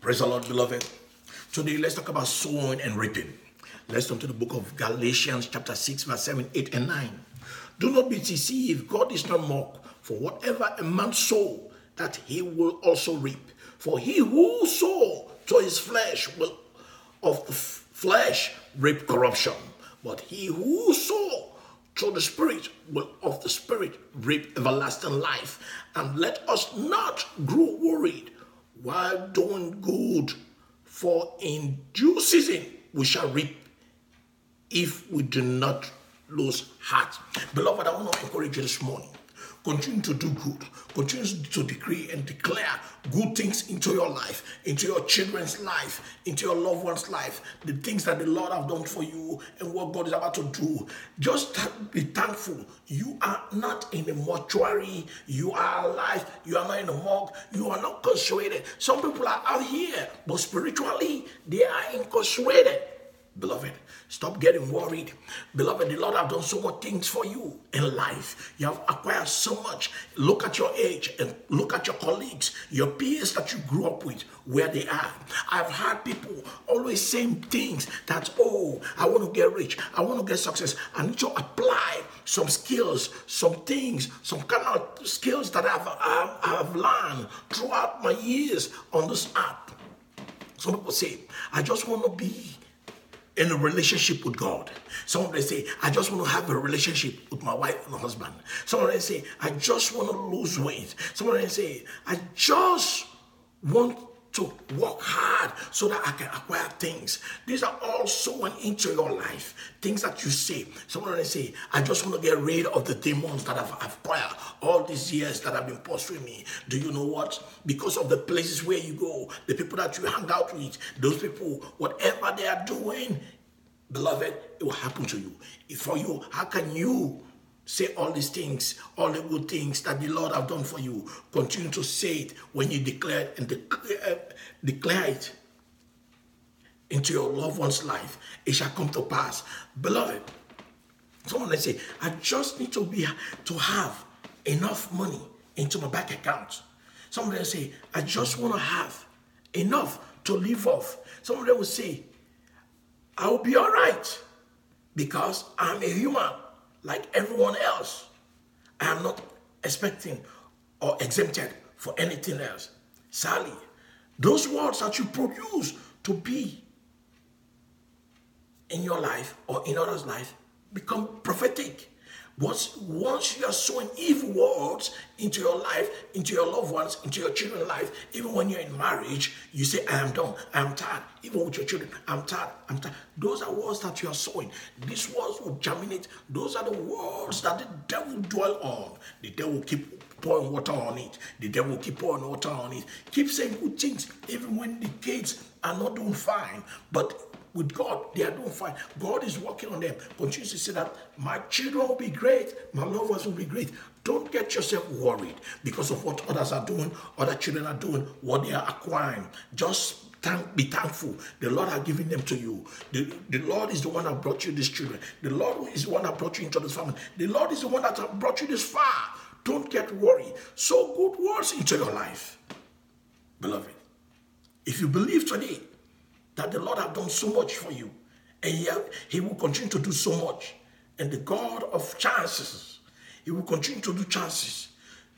Praise the Lord, beloved. Today, let's talk about sowing and reaping. Let's turn to the book of Galatians, chapter 6, verse 7, 8, and 9. Do not be deceived, God is not mocked. For whatever a man sow, that he will also reap. For he who sow to his flesh will of the f- flesh reap corruption. But he who sow to the Spirit will of the Spirit reap everlasting life. And let us not grow worried while doing good, for in due season we shall reap if we do not lose heart. Beloved, I want to encourage you this morning. Continue to do good. Continue to decree and declare good things into your life, into your children's life, into your loved one's life. The things that the Lord have done for you and what God is about to do. Just be thankful. You are not in a mortuary. You are alive. You are not in a morgue. You are not consuated. Some people are out here, but spiritually they are incarcerated. Beloved, stop getting worried. Beloved, the Lord have done so much things for you in life. You have acquired so much. Look at your age and look at your colleagues, your peers that you grew up with, where they are. I've had people always saying things that, oh, I want to get rich. I want to get success. I need to apply some skills, some things, some kind of skills that I've, I've, I've learned throughout my years on this app. Some people say, I just want to be in a relationship with God. Some of them say, I just want to have a relationship with my wife and husband. Some of them say, I just want to lose weight. Some of them say, I just want to work hard so that I can acquire things. These are all sowing into your life. Things that you say. Some of them say, I just want to get rid of the demons that I've acquired all these years that have been pursuing me. Do you know what? Because of the places where you go, the people that you hang out with, those people, whatever they are doing, beloved, it will happen to you. For you, how can you say all these things, all the good things that the Lord have done for you? Continue to say it when you declare and declare, uh, declare it into your loved one's life. It shall come to pass. Beloved, someone say, I just need to be to have enough money into my bank account. Somebody say, I just want to have enough to live off. Somebody will say, I will be all right because I'm a human like everyone else. I am not expecting or exempted for anything else. Sally, those words that you produce to be in your life or in others' life become prophetic. Once, once you are sowing evil words into your life, into your loved ones, into your children's life, even when you're in marriage, you say, I am done, I am tired. Even with your children, I'm tired, I'm tired. Those are words that you are sowing. These words will germinate. Those are the words that the devil dwell on. The devil keep pouring water on it. The devil keep pouring water on it. Keep saying good things, even when the kids are not doing fine. But with God, they are doing fine. God is working on them. Continue to say that my children will be great, my loved ones will be great. Don't get yourself worried because of what others are doing, other children are doing, what they are acquiring. Just Thank, be thankful. The Lord has given them to you. The, the Lord is the one that brought you these children. The Lord is the one that brought you into this family. The Lord is the one that brought you this far. Don't get worried. Sow good words into your life. Beloved, if you believe today that the Lord has done so much for you, and he, he will continue to do so much, and the God of chances, He will continue to do chances.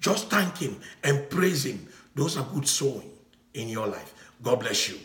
Just thank Him and praise Him. Those are good sowing in your life. God bless you.